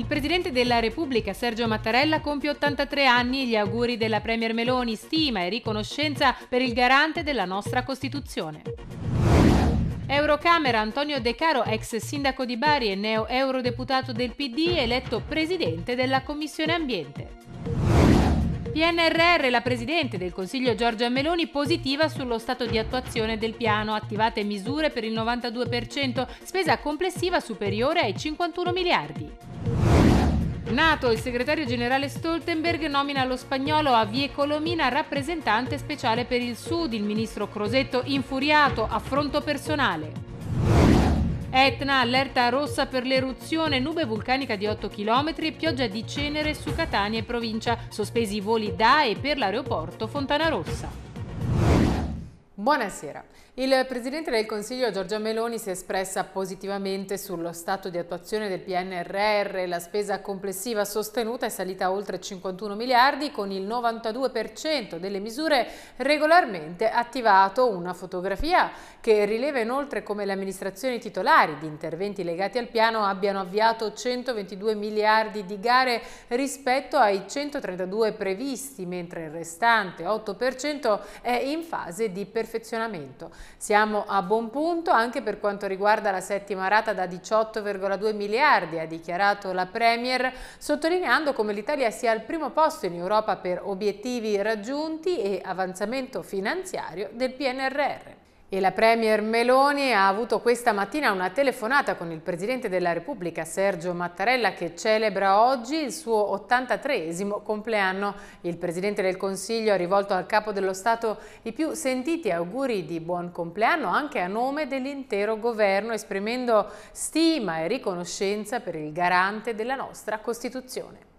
Il Presidente della Repubblica Sergio Mattarella compie 83 anni e gli auguri della Premier Meloni, stima e riconoscenza per il garante della nostra Costituzione. Eurocamera Antonio De Caro, ex sindaco di Bari e neo eurodeputato del PD, eletto presidente della Commissione Ambiente. PNRR, la Presidente del Consiglio Giorgia Meloni positiva sullo stato di attuazione del piano, attivate misure per il 92%, spesa complessiva superiore ai 51 miliardi. Nato, il segretario generale Stoltenberg nomina lo spagnolo Avie Colomina rappresentante speciale per il Sud, il ministro Crosetto infuriato, affronto personale. Etna, allerta rossa per l'eruzione, nube vulcanica di 8 km e pioggia di cenere su Catania e provincia, sospesi i voli da e per l'aeroporto Fontana Rossa. Buonasera. Il Presidente del Consiglio Giorgia Meloni si è espressa positivamente sullo stato di attuazione del PNRR. La spesa complessiva sostenuta è salita a oltre 51 miliardi con il 92% delle misure regolarmente attivato. Una fotografia che rileva inoltre come le amministrazioni titolari di interventi legati al piano abbiano avviato 122 miliardi di gare rispetto ai 132 previsti, mentre il restante 8% è in fase di perfezionamento perfezionamento. Siamo a buon punto anche per quanto riguarda la settima rata da 18,2 miliardi, ha dichiarato la Premier, sottolineando come l'Italia sia al primo posto in Europa per obiettivi raggiunti e avanzamento finanziario del PNRR. E la Premier Meloni ha avuto questa mattina una telefonata con il Presidente della Repubblica Sergio Mattarella che celebra oggi il suo 83esimo compleanno. Il Presidente del Consiglio ha rivolto al Capo dello Stato i più sentiti auguri di buon compleanno anche a nome dell'intero governo esprimendo stima e riconoscenza per il garante della nostra Costituzione.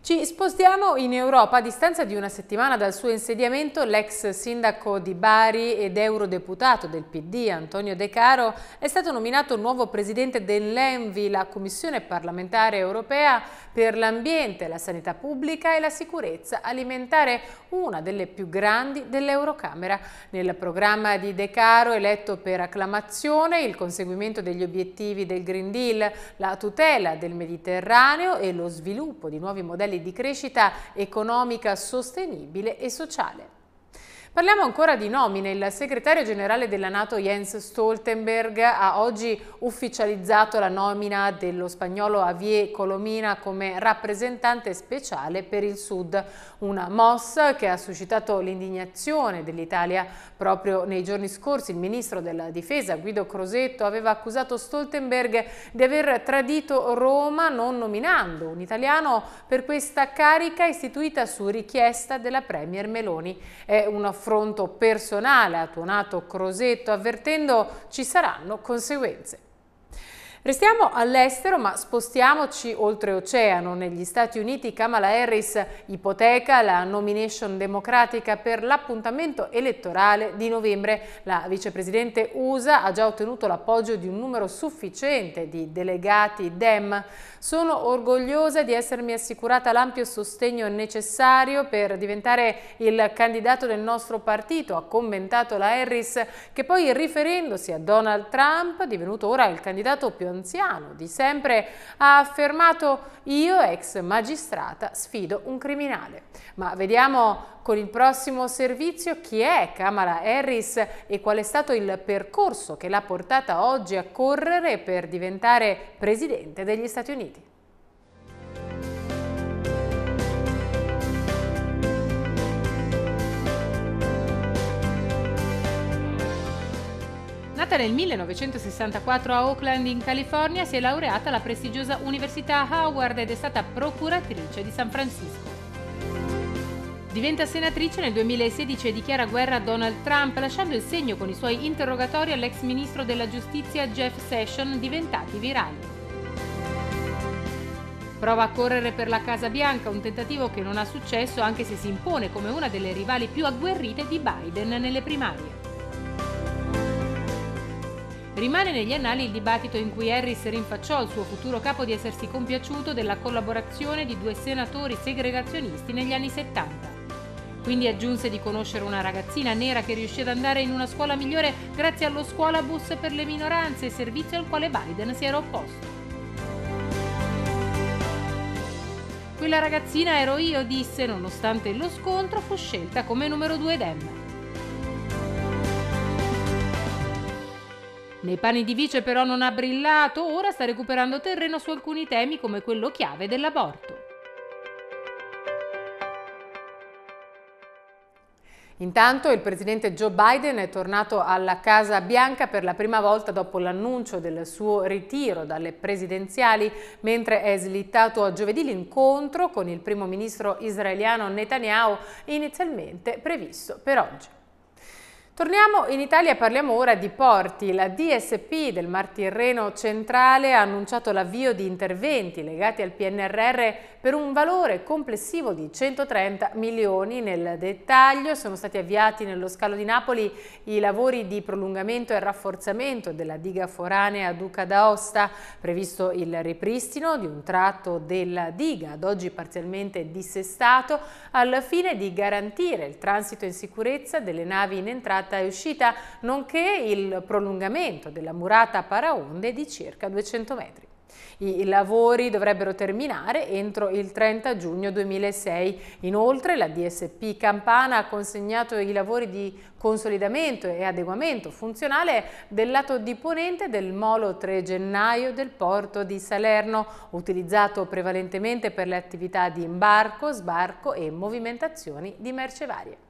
Ci spostiamo in Europa. A distanza di una settimana dal suo insediamento, l'ex sindaco di Bari ed eurodeputato del PD, Antonio De Caro, è stato nominato nuovo presidente dell'ENVI, la Commissione parlamentare europea per l'ambiente, la sanità pubblica e la sicurezza alimentare, una delle più grandi dell'Eurocamera. Nel programma di De Caro, eletto per acclamazione, il conseguimento degli obiettivi del Green Deal, la tutela del Mediterraneo e lo sviluppo di nuovi modelli modelli di crescita economica sostenibile e sociale. Parliamo ancora di nomine. Il segretario generale della Nato Jens Stoltenberg ha oggi ufficializzato la nomina dello spagnolo Javier Colomina come rappresentante speciale per il Sud, una mossa che ha suscitato l'indignazione dell'Italia proprio nei giorni scorsi. Il ministro della difesa Guido Crosetto aveva accusato Stoltenberg di aver tradito Roma non nominando un italiano per questa carica istituita su richiesta della Premier Meloni. È una affronto personale ha tuonato Crosetto avvertendo ci saranno conseguenze. Restiamo all'estero ma spostiamoci oltreoceano. Negli Stati Uniti Kamala Harris ipoteca la nomination democratica per l'appuntamento elettorale di novembre. La vicepresidente USA ha già ottenuto l'appoggio di un numero sufficiente di delegati Dem. Sono orgogliosa di essermi assicurata l'ampio sostegno necessario per diventare il candidato del nostro partito, ha commentato la Harris che poi riferendosi a Donald Trump, divenuto ora il candidato più anziano di sempre, ha affermato io ex magistrata sfido un criminale. Ma vediamo con il prossimo servizio chi è Kamala Harris e qual è stato il percorso che l'ha portata oggi a correre per diventare presidente degli Stati Uniti. Nel 1964 a Oakland in California, si è laureata alla prestigiosa Università Howard ed è stata procuratrice di San Francisco. Diventa senatrice nel 2016 e dichiara guerra a Donald Trump, lasciando il segno con i suoi interrogatori all'ex ministro della giustizia Jeff Sessions, diventati virali. Prova a correre per la Casa Bianca, un tentativo che non ha successo anche se si impone come una delle rivali più agguerrite di Biden nelle primarie. Rimane negli annali il dibattito in cui Harris rinfacciò al suo futuro capo di essersi compiaciuto della collaborazione di due senatori segregazionisti negli anni 70. Quindi aggiunse di conoscere una ragazzina nera che riuscì ad andare in una scuola migliore grazie allo scuolabus per le minoranze, servizio al quale Biden si era opposto. Quella ragazzina ero io, disse, nonostante lo scontro fu scelta come numero due Dem. Nei panni di Vice però non ha brillato, ora sta recuperando terreno su alcuni temi come quello chiave dell'aborto. Intanto il presidente Joe Biden è tornato alla Casa Bianca per la prima volta dopo l'annuncio del suo ritiro dalle presidenziali, mentre è slittato a giovedì l'incontro con il primo ministro israeliano Netanyahu, inizialmente previsto per oggi. Torniamo in Italia e parliamo ora di porti. La DSP del Mar Tirreno centrale ha annunciato l'avvio di interventi legati al PNRR per un valore complessivo di 130 milioni. Nel dettaglio sono stati avviati nello scalo di Napoli i lavori di prolungamento e rafforzamento della diga foranea Duca d'Aosta, previsto il ripristino di un tratto della diga, ad oggi parzialmente dissestato, al fine di garantire il transito in sicurezza delle navi in entrata entrata e uscita, nonché il prolungamento della murata paraonde di circa 200 metri. I lavori dovrebbero terminare entro il 30 giugno 2006. Inoltre la DSP Campana ha consegnato i lavori di consolidamento e adeguamento funzionale del lato di ponente del molo 3 gennaio del porto di Salerno, utilizzato prevalentemente per le attività di imbarco, sbarco e movimentazioni di merce varie.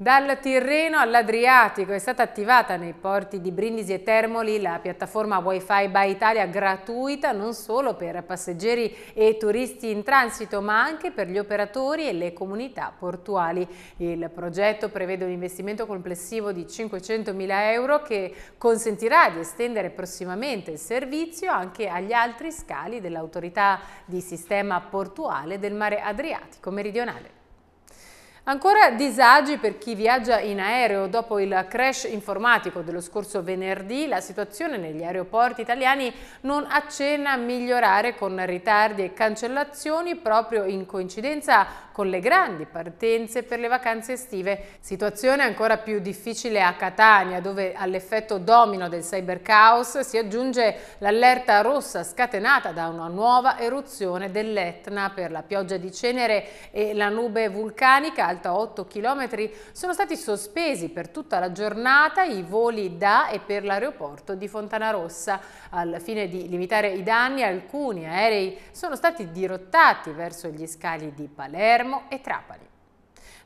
Dal Tirreno all'Adriatico è stata attivata nei porti di Brindisi e Termoli la piattaforma Wi-Fi by Italia gratuita non solo per passeggeri e turisti in transito ma anche per gli operatori e le comunità portuali. Il progetto prevede un investimento complessivo di 500 mila euro che consentirà di estendere prossimamente il servizio anche agli altri scali dell'autorità di sistema portuale del mare Adriatico meridionale. Ancora disagi per chi viaggia in aereo. Dopo il crash informatico dello scorso venerdì, la situazione negli aeroporti italiani non accenna a migliorare con ritardi e cancellazioni proprio in coincidenza con le grandi partenze per le vacanze estive. Situazione ancora più difficile a Catania, dove all'effetto domino del cybercaos si aggiunge l'allerta rossa scatenata da una nuova eruzione dell'Etna per la pioggia di cenere e la nube vulcanica alta 8 km sono stati sospesi per tutta la giornata i voli da e per l'aeroporto di Fontanarossa. Al fine di limitare i danni alcuni aerei sono stati dirottati verso gli scali di Palermo e Trapani.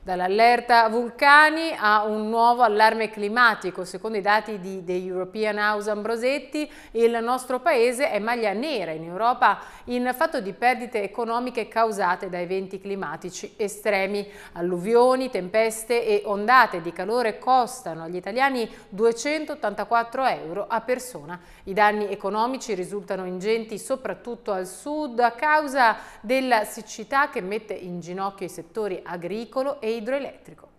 Dall'allerta vulcani a un nuovo allarme climatico. Secondo i dati di The European House Ambrosetti, il nostro paese è maglia nera in Europa in fatto di perdite economiche causate da eventi climatici estremi. Alluvioni, tempeste e ondate di calore costano agli italiani 284 euro a persona. I danni economici risultano ingenti soprattutto al sud a causa della siccità che mette in ginocchio i settori agricolo e idroelettrico.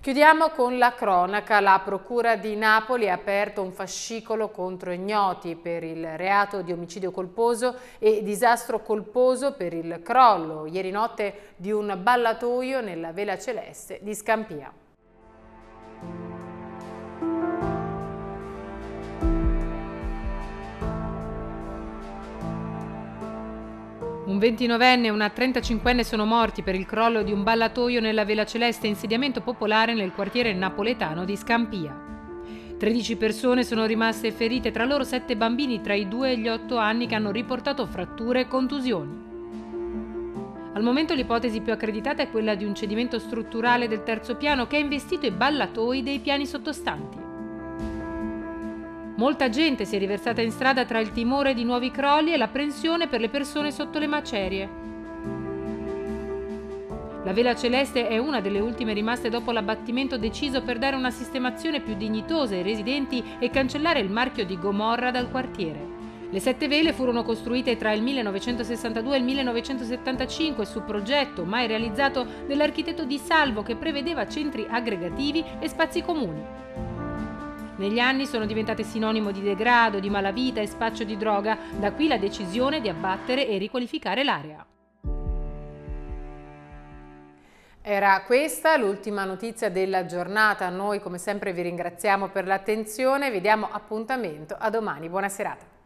Chiudiamo con la cronaca. La Procura di Napoli ha aperto un fascicolo contro ignoti per il reato di omicidio colposo e disastro colposo per il crollo ieri notte di un ballatoio nella Vela Celeste di Scampia. Un 29enne e una 35enne sono morti per il crollo di un ballatoio nella Vela Celeste, insediamento popolare nel quartiere napoletano di Scampia. 13 persone sono rimaste ferite, tra loro 7 bambini tra i 2 e gli 8 anni che hanno riportato fratture e contusioni. Al momento l'ipotesi più accreditata è quella di un cedimento strutturale del terzo piano che ha investito i ballatoi dei piani sottostanti. Molta gente si è riversata in strada tra il timore di nuovi crolli e l'apprensione per le persone sotto le macerie. La vela celeste è una delle ultime rimaste dopo l'abbattimento deciso per dare una sistemazione più dignitosa ai residenti e cancellare il marchio di Gomorra dal quartiere. Le sette vele furono costruite tra il 1962 e il 1975 su progetto mai realizzato dell'architetto Di Salvo che prevedeva centri aggregativi e spazi comuni. Negli anni sono diventate sinonimo di degrado, di malavita e spaccio di droga, da qui la decisione di abbattere e riqualificare l'area. Era questa l'ultima notizia della giornata. Noi come sempre vi ringraziamo per l'attenzione, vi diamo appuntamento a domani. Buona serata.